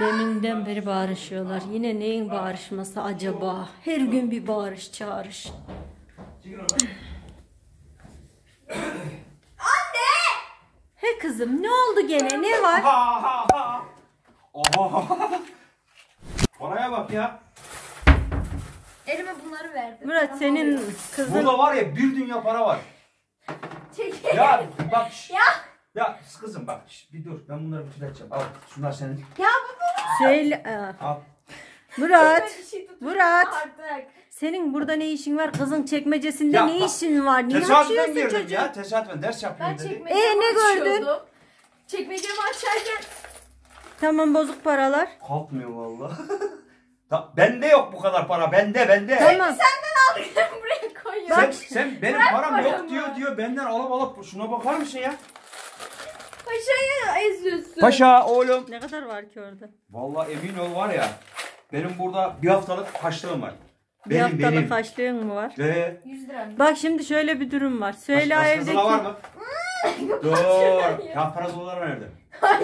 Deminden beri bağırışıyorlar. Yine neyin bağırışması acaba? Her gün bir bağırış çağırış. Anne! He kızım ne oldu gene? Ne var? Paraya bak ya. Elime bunları verdi. Murat senin kızın Burada var ya bir dünya para var. Çekil. Ya bak. Ya. Ya kızım bak şş, bir dur ben bunları bir edeceğim. Al şunlar senin. Ya bu söyle. Aa, Al. Murat. bir şey tutun Murat. artık. Senin burada ne işin var? Kızın çekmecesinde Ya ne bak, işin var? Niye Tesadüfen açıyorsun girdim çocuğu? ya. Tesadüfen ders Ben yapıyorum dedi. çekmecemi Ee, ne gördün? açıyordum. Çekmecemi açarken Tamam bozuk paralar. Kalkmıyor valla. Ta- bende yok bu kadar para. Bende bende. Tamam. senden aldım buraya koyuyorum. Sen, sen benim Bırak param yok paramı. diyor diyor. Benden alıp alıp şuna bakar mısın ya? Paşayı eziyorsun. Paşa oğlum. Ne kadar var ki orada? Vallahi emin ol var ya. Benim burada bir haftalık haçlığım var. Bir Benim haftalık benim. harçlığın mı var? Ve 100 lira? Bak şimdi şöyle bir durum var. Söyle Baş- evdeki... var mı? Dur. Kağıt parası olarak nerede?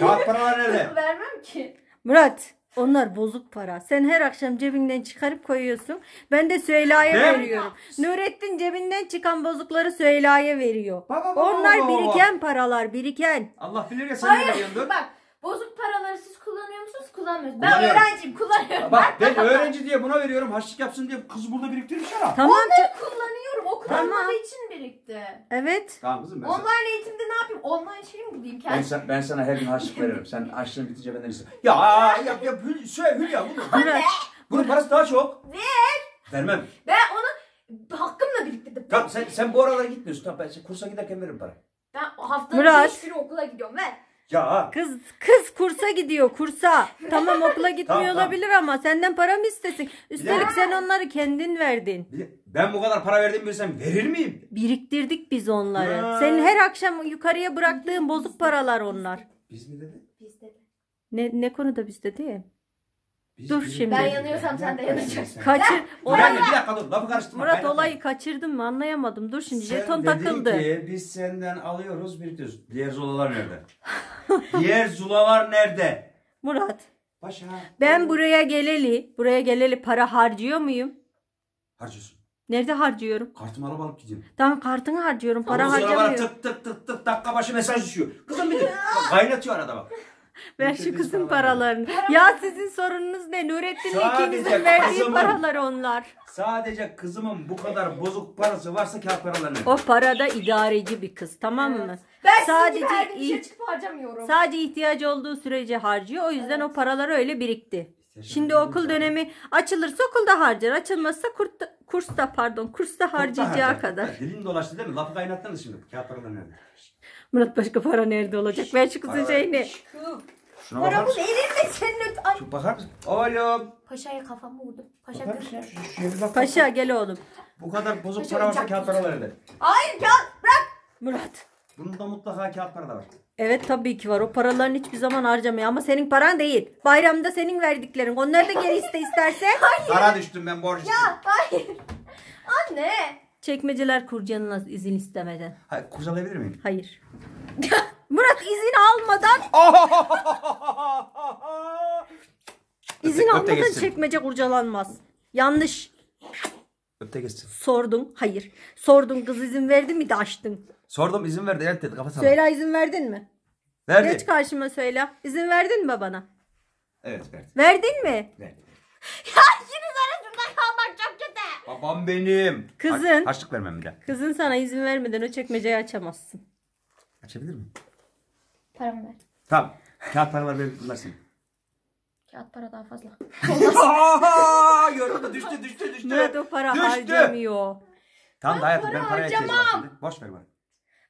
Kağıt paralar nerede? Vermem ki. Murat onlar bozuk para. Sen her akşam cebinden çıkarıp koyuyorsun. Ben de Süheyla'ya veriyorum. Nurettin cebinden çıkan bozukları Süheyla'ya veriyor. Baba, baba, Onlar baba, baba. biriken paralar biriken. Allah bilir ya sen ne Hayır. Bak bozuk paraları siz kullanıyor musunuz? Kullanmıyorsunuz. Ben Kullanıyorum. öğrenciyim kullanıyorum. Bak ben öğrenci diye buna veriyorum. Harçlık yapsın diye kız burada biriktirmiş ya. Tamam. Onları kullanıyorum. Tamam. kullanmadığı için birikti. Evet. Tamam kızım ben, sana, Online eğitimde ne yapayım? Online şey mi bulayım ben, kendim? sana, ben sana her gün harçlık veririm. Sen harçlığın bitince benden iste. Ya ya ya Hül, söyle Hülya bunu. Murat. Bunun parası daha çok. Ver. Vermem. Ben onu hakkımla biriktirdim. Tamam sen, sen bu aralar gitmiyorsun. Tamam ben kursa giderken veririm para. Ben haftanın Murat. 5 günü okula gidiyorum. Ver. Ya Kız kız kursa gidiyor kursa. Tamam okula gitmiyor Tamam, tamam. olabilir ama senden para mı istesin? Üstelik Ya. sen onları kendin verdin. bir ben bu kadar para verdiğimi bilsem verir miyim? Biriktirdik biz onları. Ya. Senin her akşam yukarıya bıraktığın bozuk paralar onlar. Biz mi dedi? Biz de. Ne ne konuda bizde değil mi? Biz Dur biz- şimdi. Ben yanıyorsam sen de yanacaksın. Kaçır. Bir Olay, dakika, bir dakika dur lafı karıştırma. Murat Kaynatma. olayı kaçırdın mı anlayamadım. Dur şimdi Sen jeton dedin takıldı. ki biz senden alıyoruz biriktiriyoruz. Diğer zulalar nerede? Diğer zulalar nerede? Murat Paşa. ben buraya geleli, buraya geleli para harcıyor muyum? Harcıyorsun. Nerede harcıyorum? Kartımı alıp alıp gidiyorum. Tamam kartını harcıyorum. Para Ondan sonra bana harcamıyorum. tık tık tık tık dakika başı mesaj düşüyor. Kızım bir de kaynatıyor arada bak. Ver şu kızın paralar paralarını. Ya sizin sorununuz ne? Nurettin'le Sadece ikinizin verdiği kızımın- paralar onlar. Sadece kızımın bu kadar bozuk parası varsa kağıt paralar nerede? O parada idareci bir kız tamam mı? Ben Sadece sadece her gün iyi- dışarı çıkıp harcamıyorum. Sadece ihtiyacı olduğu sürece harcıyor. O yüzden o paralar öyle birikti. Şimdi okul dönemi açılırsa okulda harcar. Açılmazsa kurta, kursta pardon kursta harcayacağı kadar. Dilin dolaştı değil mi? Lafı kaynattınız şimdi. Kağıt paralar nerede? Murat başka para nerede olacak? Ver şu kızın Para- şeyini. Kız. Şuna bakar Paramı mısın? mi senin? Ay. Şu bakar mısın? Oğlum. Paşaya kafamı vurdum. Paşa Bakar mısın? kırdı. Şu- şuraya bir bak. Paşa gel oğlum. Bu kadar bozuk Paşa para varsa oyuncak kağıt paralar nerede? Hayır ya bırak. Murat. Bunda mutlaka kağıt para da var. Evet tabii ki var. O paraların hiçbir zaman harcamıyor ama senin paran değil. Bayramda senin verdiklerin. Onları da geri iste istersen. Para düştüm ben borç istedim. Ya hayır. Anne. Çekmeceler kurcanına izin istemeden. Hayır, kurcalayabilir miyim? Hayır. Murat izin almadan izin Öte- öte almadan geçsin. çekmece kurcalanmaz. Yanlış Öte geçsin. sordun. Hayır. Sordun kız izin verdi mi de açtın. Sordum izin verdi evet dedi kafasına. Söyle izin verdin mi? Verdi. Geç karşıma söyle. İzin verdin mi bana? Evet verdi. Verdin mi? Verdi. Ya ikiniz arasında kalmak çok. Babam benim. Kızın. Ha- Harçlık vermem bir daha. Kızın sana izin vermeden o çekmeceyi açamazsın. Açabilir miyim? Paramı ver. Tamam. Kağıt paralar benim bunlar senin. Kağıt para daha fazla. Mü? Düştü düştü düştü. Murat o para Düştü. harcamıyor. Tamam da hayatım ben para paraya ihtiyacım var harcamam. şimdi. Boş ver bana.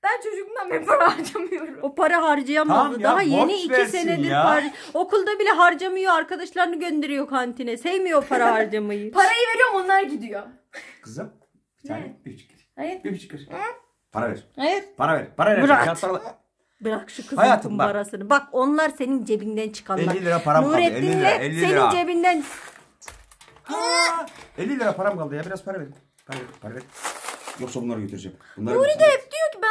Ben çocukluğumdan beri para harcamıyorum. O para harcayamazdı. Tamam ya, Daha yeni boş iki versin senedir ya. har- okulda bile harcamıyor. Arkadaşlarını gönderiyor kantine. Sevmiyor para harcamayı. Parayı veriyorum onlar gidiyor. Kızım. Bir Ne? tane. Bir buçuk lira. Hayır. Bir buçuk lira. Para ver. Hayır. Para ver. Para ver. Bırak. Kağıt paralar. Bırak şu kızın Hayatım bak. kumbarasını. Bak onlar senin cebinden çıkanlar. 50 lira param kaldı, 50 Nurettin'le lira, 50 senin lira. cebinden Ha, 50 lira param kaldı ya. Biraz para ver. Para ver. Para ver. Yoksa bunları götüreceğim. Bunları Nuri de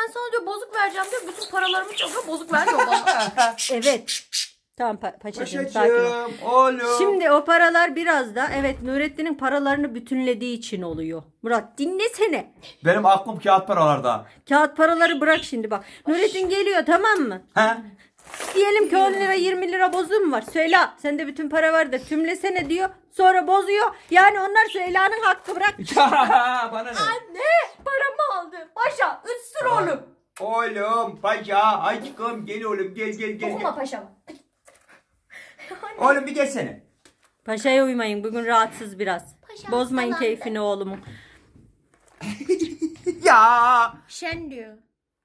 ben sana diyor bozuk vereceğim diyor. Bütün paralarımı çalıyor bozuk vermiyor bana. evet. Tamam pa- paşacığım sakin ol. Paşacığım oğlum. Şimdi o paralar biraz da evet Nurettin'in paralarını bütünlediği için oluyor. Murat dinlesene. Benim aklım kağıt paralarda. Kağıt paraları bırak şimdi bak. Nurettin geliyor tamam mı? He? Diyelim ki 10 lira 20 lira bozum var. Söyle sende bütün para vardır tümlesene diyor. Sonra bozuyor. Yani onlar Süheyla'nın hakkı bırak. Bana ne? Ne? Paramı aldı. Paşa ıssır oğlum. Oğlum paşa aşkım gel oğlum gel gel gel. Okuma paşam. Oğlum bir gelsene. Paşa'ya uymayın bugün rahatsız biraz. Paşa Bozmayın sana- keyfini oğlumun. Ya. Şen diyor.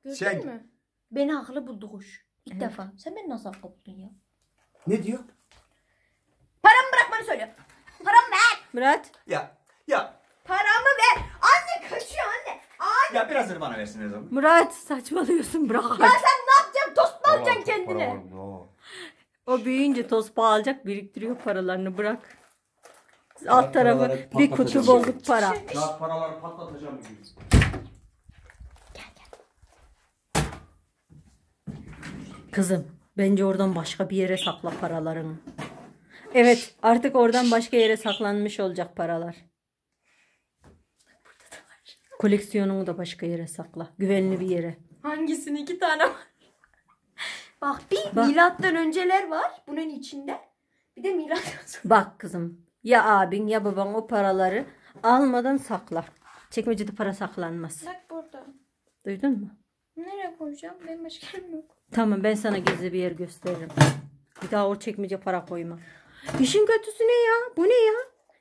Gördün Şen. mü? Beni haklı buldu kuş. İlk defa. Sen beni nasıl buldun ya? Ne diyor? Paramı bırakmanı söylüyor. Paramı ver. Murat Ya. Ya. Paramı ver. Anne kaçıyor anne. Anne. Ya birazını bana versene o zaman. Murat saçmalıyorsun bırak. Ya sen ne yapacaksın? Tost mu alacaksın kendine? O büyüyünce tospa alacak biriktiriyor paralarını bırak. Alt tarafı paraları bir kutu patlatacağım. bozuk para. Kağıt paraları patlatacağım bugün. Kızım bence oradan başka bir yere sakla paralarını. Evet artık oradan başka yere saklanmış olacak paralar. Koleksiyonunu da başka yere sakla. Güvenli bir yere. Hangisini? iki tane var. Bak bir Bak. milattan önceler var bunun içinde. Bir de milattan sonra. Bak kızım ya abin ya baban o paraları almadan sakla. Çekmecede para saklanmaz. Bak burada. Duydun mu? Nereye koyacağım? Benim başka yerim yok. Tamam ben sana gizli bir yer gösteririm. Bir daha o çekmece para koyma. İşin kötüsü ne ya? Bu ne ya?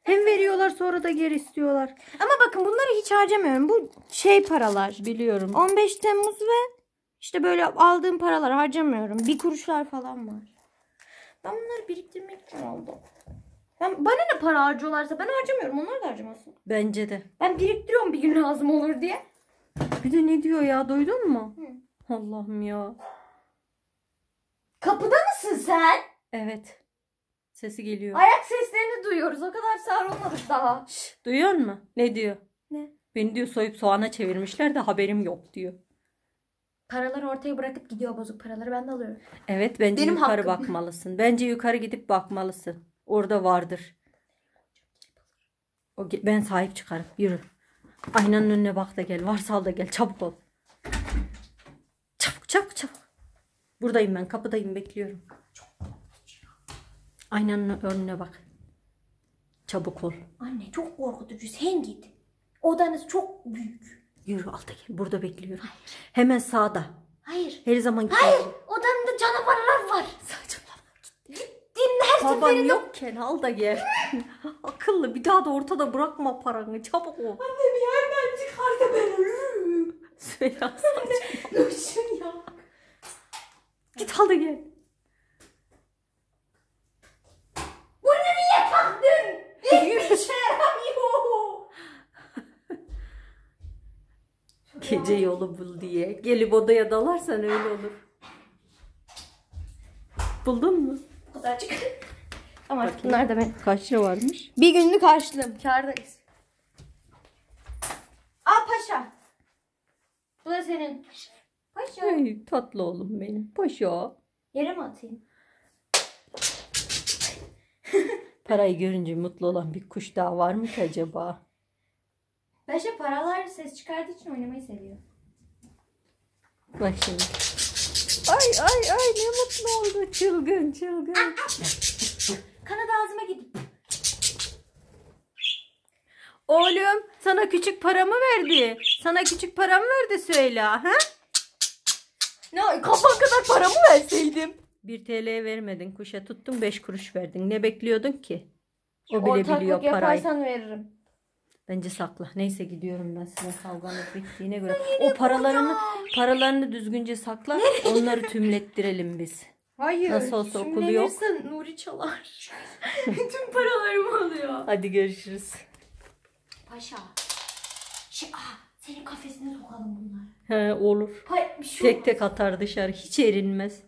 Hem veriyorlar sonra da geri istiyorlar. Ama bakın bunları hiç harcamıyorum. Bu şey paralar. Biliyorum. 15 Temmuz ve işte böyle aldığım paralar harcamıyorum. Bir kuruşlar falan var. Ben bunları biriktirmek için aldım. Ben, bana ne para harcıyorlarsa ben harcamıyorum. Onlar da harcamasın. Bence de. Ben biriktiriyorum bir gün lazım olur diye. Bir de ne diyor ya duydun mu? Hı. Allah'ım ya. Kapıda mısın sen? Evet. Sesi geliyor. Ayak seslerini duyuyoruz. O kadar sağır olmadık daha. Şş, duyuyor mu? Ne diyor? Ne? Beni diyor soyup soğana çevirmişler de haberim yok diyor. Paraları ortaya bırakıp gidiyor bozuk paraları. Ben de alıyorum. Evet bence Benim yukarı hakkım. bakmalısın. Bence yukarı gidip bakmalısın. Orada vardır. O ge- ben sahip çıkarım. Yürü. Aynanın önüne bak da gel. Varsa al da gel. Çabuk ol. Çabuk çabuk çabuk. Buradayım ben. Kapıdayım. Bekliyorum. Aynanın önüne bak. Çabuk ol. Anne çok korkutucu. Sen git. Odanız çok büyük. Yürü al da gel. Burada bekliyorum. Hemen sağda. Hayır. Her zaman Hayır. Odamda canavarlar var. Saçmalama. Gittiğimde her Baban seferinde yokken al da gel. Akıllı bir daha da ortada bırakma paranı. Çabuk ol. Anne bir yerden çıkarsa ben ölürüm. Süheyla Ölsün ya. Git al da gel. Bunu niye taktın? Hiçbir işe yaramıyor. Gece yolu bul diye. Gelip odaya dalarsan öyle olur. Buldun mu? Bu kadar çık. Ama artık bunlar da benim. Kaç lira varmış? Bir günlük harçlığım. Kârdayız. Al paşa. Bu da senin. Paşa. Ay, tatlı oğlum benim. Paşa. Yere mi atayım? Parayı görünce mutlu olan bir kuş daha var mı ki acaba? Paşa paralar ses çıkardığı için oynamayı seviyor. Bak şimdi. Ay ay ay ne mutlu oldu. Çılgın çılgın. Kanadı ağzıma gidip. Oğlum sana küçük paramı verdi. Sana küçük paramı verdi Süheyla. Ha? Ne kafa kadar paramı verseydim. 1 TL vermedin. Kuşa tuttun 5 kuruş verdin. Ne bekliyordun ki? O bile Ortaklık biliyor parayı. yaparsan veririm. Bence sakla. Neyse gidiyorum ben sizin kavganız bittiğine göre. O paralarını paralarını düzgünce sakla. Onları tümlettirelim biz. Hayır. Nasıl olsa okulu yok. Nuri çalar. Tüm paralarımı alıyor. Hadi görüşürüz. Paşa. Şey, aa, senin kafesine sokalım bunları. He olur. Hayır bir şey Tek tek atar dışarı. Hiç erinmez.